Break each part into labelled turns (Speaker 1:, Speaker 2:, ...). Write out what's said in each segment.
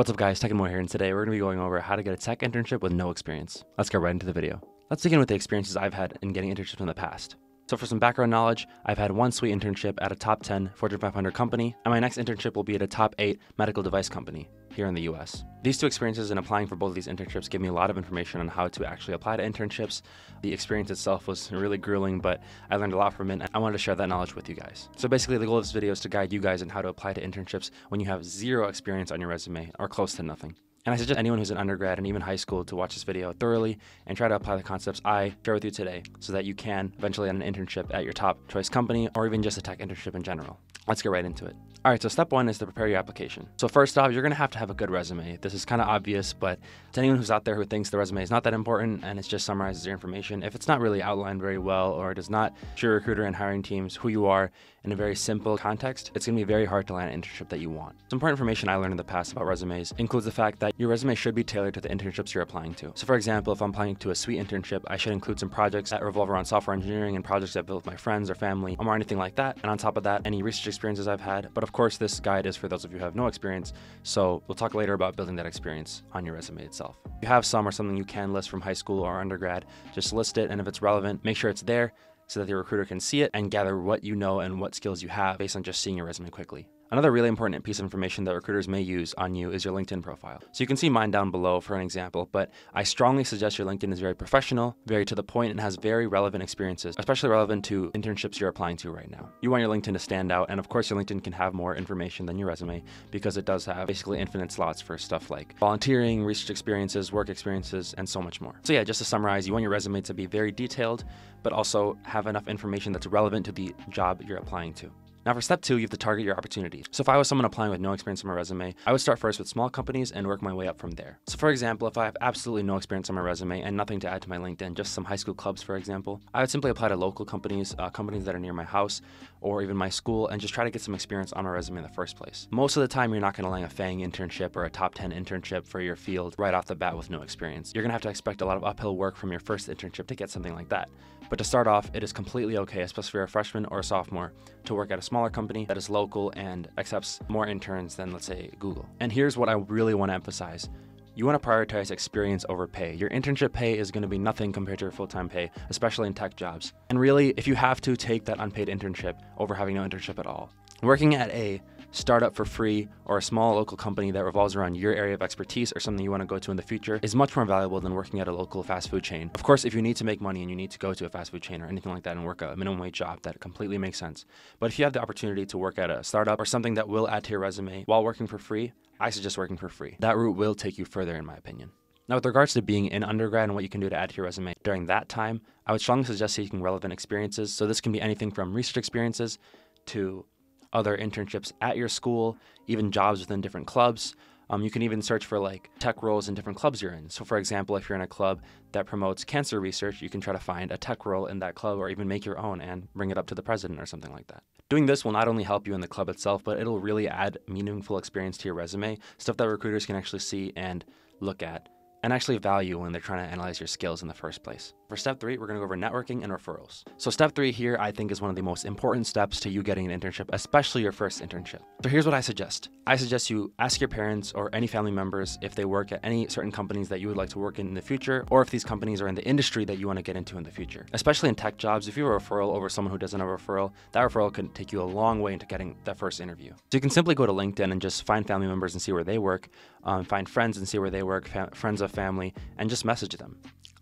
Speaker 1: What's up guys, Tech here, and today we're going to be going over how to get a tech internship with no experience. Let's get right into the video. Let's begin with the experiences I've had in getting internships in the past. So for some background knowledge, I've had one SWE internship at a top 10 Fortune 500 company, and my next internship will be at a top 8 medical device company here in the US. These two experiences in applying for both of these internships give me a lot of information on how to actually apply to internships. The experience itself was really grueling, but I learned a lot from it, and I wanted to share that knowledge with you guys. So basically, the goal of this video is to guide you guys on how to apply to internships when you have zero experience on your resume or close to nothing. And I suggest anyone who's an undergrad and even high school to watch this video thoroughly and try to apply the concepts I share with you today so that you can eventually get an internship at your top choice company or even just a tech internship in general. Let's get right into it. All right, so step one is to prepare your application. So first off, you're gonna have to have a good resume. This is kind of obvious, but to anyone who's out there who thinks the resume is not that important and it just summarizes your information, if it's not really outlined very well or does not show your recruiter and hiring teams who you are in a very simple context, it's gonna be very hard to land an internship that you want. Some important information I learned in the past about resumes includes the fact that your resume should be tailored to the internships you're applying to. So for example, if I'm applying to a SWE internship, I should include some projects that revolve around software engineering and projects I've built with my friends or family or anything like that. And on top of that, any research experiences I've had. But of course, this guide is for those of you who have no experience. So we'll talk later about building that experience on your resume itself. If you have some or something you can list from high school or undergrad, just list it. And if it's relevant, make sure it's there so that the recruiter can see it and gather what you know and what skills you have based on just seeing your resume quickly. Another really important piece of information that recruiters may use on you is your LinkedIn profile. So you can see mine down below for an example, but I strongly suggest your LinkedIn is very professional, very to the point, and has very relevant experiences, especially relevant to internships you're applying to right now. You want your LinkedIn to stand out, and of course, your LinkedIn can have more information than your resume because it does have basically infinite slots for stuff like volunteering, research experiences, work experiences, and so much more. So yeah, just to summarize, you want your resume to be very detailed, but also have enough information that's relevant to the job you're applying to. Now for step two, you have to target your opportunities. So if I was someone applying with no experience on my resume, I would start first with small companies and work my way up from there. So for example, if I have absolutely no experience on my resume and nothing to add to my LinkedIn, just some high school clubs for example, I would simply apply to local companies, uh, companies that are near my house or even my school and just try to get some experience on my resume in the first place. Most of the time, you're not going to land a FANG internship or a top 10 internship for your field right off the bat with no experience. You're going to have to expect a lot of uphill work from your first internship to get something like that. But to start off, it is completely okay, especially if you're a freshman or a sophomore, to work at a smaller company that is local and accepts more interns than, let's say, Google. And here's what I really want to emphasize. You want to prioritize experience over pay. Your internship pay is going to be nothing compared to your full time pay, especially in tech jobs. And really, if you have to take that unpaid internship over having no internship at all, working at a startup for free or a small local company that revolves around your area of expertise or something you want to go to in the future is much more valuable than working at a local fast food chain. Of course, if you need to make money and you need to go to a fast food chain or anything like that and work a minimum wage job, that completely makes sense. But if you have the opportunity to work at a startup or something that will add to your resume while working for free, I suggest working for free. That route will take you further, in my opinion. Now, with regards to being in undergrad and what you can do to add to your resume during that time, I would strongly suggest seeking relevant experiences. So, this can be anything from research experiences to other internships at your school, even jobs within different clubs. Um, you can even search for like tech roles in different clubs you're in. So, for example, if you're in a club that promotes cancer research, you can try to find a tech role in that club or even make your own and bring it up to the president or something like that. Doing this will not only help you in the club itself, but it'll really add meaningful experience to your resume, stuff that recruiters can actually see and look at and actually value when they're trying to analyze your skills in the first place. For step three, we're gonna go over networking and referrals. So step three here, I think is one of the most important steps to you getting an internship, especially your first internship. So here's what I suggest. I suggest you ask your parents or any family members if they work at any certain companies that you would like to work in in the future, or if these companies are in the industry that you wanna get into in the future. Especially in tech jobs, if you have a referral over someone who doesn't have a referral, that referral can take you a long way into getting that first interview. So you can simply go to LinkedIn and just find family members and see where they work, um, find friends and see where they work, friends of family, and just message them.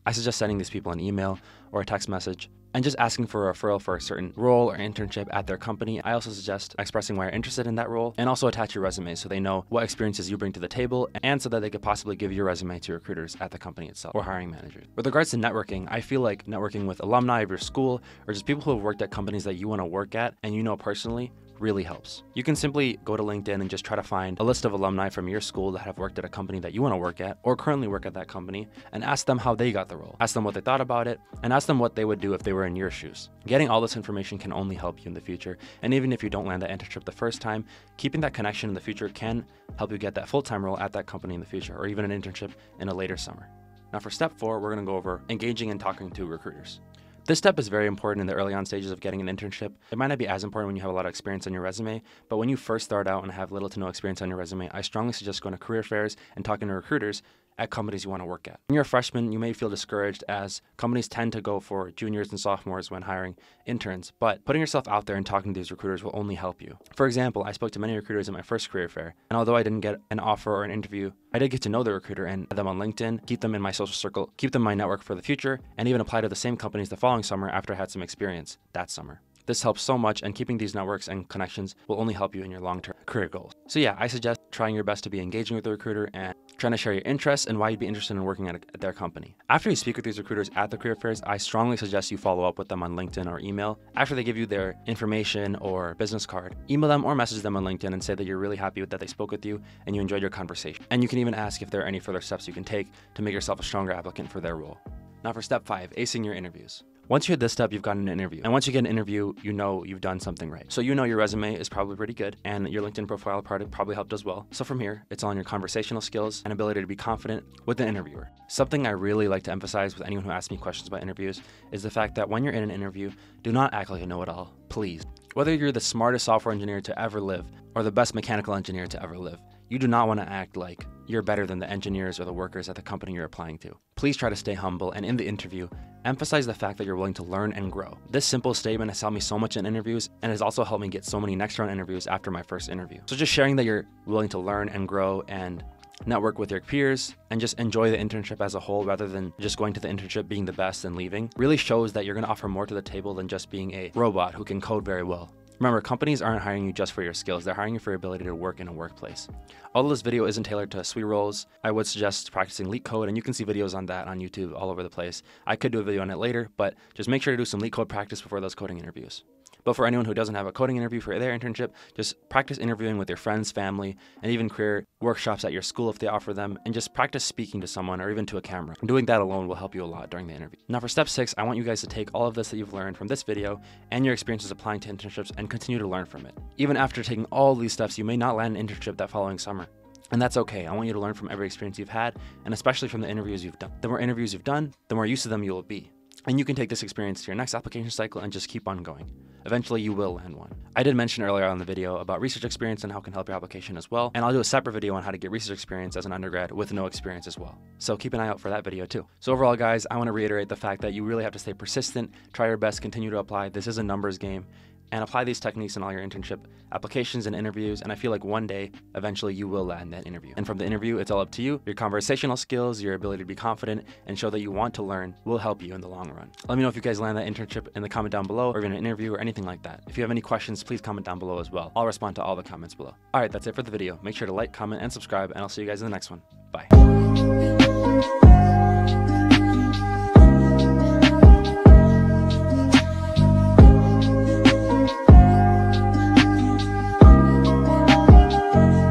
Speaker 1: I suggest sending these people an email or a text message and just asking for a referral for a certain role or internship at their company. I also suggest expressing why you're interested in that role and also attach your resume so they know what experiences you bring to the table and so that they could possibly give your resume to recruiters at the company itself or hiring managers. With regards to networking, I feel like networking with alumni of your school or just people who have worked at companies that you want to work at and you know personally really helps. You can simply go to LinkedIn and just try to find a list of alumni from your school that have worked at a company that you want to work at or currently work at that company and ask them how they got the role. Ask them what they thought about it and ask them what they would do if they were in your shoes. Getting all this information can only help you in the future. And even if you don't land that internship the first time, keeping that connection in the future can help you get that full-time role at that company in the future or even an internship in a later summer. Now for step four, we're going to go over engaging and talking to recruiters. This step is very important in the early on stages of getting an internship. It might not be as important when you have a lot of experience on your resume, but when you first start out and have little to no experience on your resume, I strongly suggest going to career fairs and talking to recruiters at companies you want to work at. When you're a freshman, you may feel discouraged as companies tend to go for juniors and sophomores when hiring interns, but putting yourself out there and talking to these recruiters will only help you. For example, I spoke to many recruiters at my first career fair, and although I didn't get an offer or an interview, I did get to know the recruiter and add them on LinkedIn, keep them in my social circle, keep them in my network for the future, and even apply to the same companies the following summer after I had some experience that summer. This helps so much, and keeping these networks and connections will only help you in your long term career goals. So, yeah, I suggest trying your best to be engaging with the recruiter and trying to share your interests and why you'd be interested in working at, a, at, their company. After you speak with these recruiters at the career fairs, I strongly suggest you follow up with them on LinkedIn or email. After they give you their information or business card, email them or message them on LinkedIn and say that you're really happy with that they spoke with you and you enjoyed your conversation. And you can even ask if there are any further steps you can take to make yourself a stronger applicant for their role. Now, for step five, acing your interviews. Once you hit this step, you've gotten an interview. And once you get an interview, you know you've done something right. So you know your resume is probably pretty good, and your LinkedIn profile probably helped as well. So from here, it's all on your conversational skills and ability to be confident with the interviewer. Something I really like to emphasize with anyone who asks me questions about interviews is the fact that when you're in an interview, do not act like a know it all, please. Whether you're the smartest software engineer to ever live or the best mechanical engineer to ever live, you do not want to act like you're better than the engineers or the workers at the company you're applying to. Please try to stay humble and in the interview, emphasize the fact that you're willing to learn and grow. This simple statement has helped me so much in interviews and has also helped me get so many next round interviews after my first interview. So just sharing that you're willing to learn and grow and network with your peers, and just enjoy the internship as a whole rather than just going to the internship being the best and leaving really shows that you're going to offer more to the table than just being a robot who can code very well. Remember, companies aren't hiring you just for your skills, they're hiring you for your ability to work in a workplace. Although this video isn't tailored to SWE roles, I would suggest practicing LeetCode, and you can see videos on that on YouTube all over the place. I could do a video on it later, but just make sure to do some LeetCode practice before those coding interviews. But for anyone who doesn't have a coding interview for their internship, just practice interviewing with your friends, family, and even career workshops at your school if they offer them, and just practice speaking to someone or even to a camera. Doing that alone will help you a lot during the interview. Now for step six, I want you guys to take all of this that you've learned from this video and your experiences applying to internships and continue to learn from it. Even after taking all these steps, you may not land an internship that following summer. And that's okay. I want you to learn from every experience you've had, and especially from the interviews you've done. The more interviews you've done, the more used to them you will be. And you can take this experience to your next application cycle and just keep on going. Eventually, you will land one. I did mention earlier on the video about research experience and how it can help your application as well, and I'll do a separate video on how to get research experience as an undergrad with no experience as well. So keep an eye out for that video too. So overall, guys, I want to reiterate the fact that you really have to stay persistent, try your best, continue to apply. This is a numbers game, and apply these techniques in all your internship applications and interviews. And I feel like one day, eventually, you will land that interview. And from the interview, it's all up to you. Your conversational skills, your ability to be confident, and show that you want to learn will help you in the long run. Let me know if you guys land that internship in the comment down below, or even an interview or anything like that. If you have any questions, please comment down below as well. I'll respond to all the comments below. All right, that's it for the video. Make sure to like, comment, and subscribe, and I'll see you guys in the next one. Bye.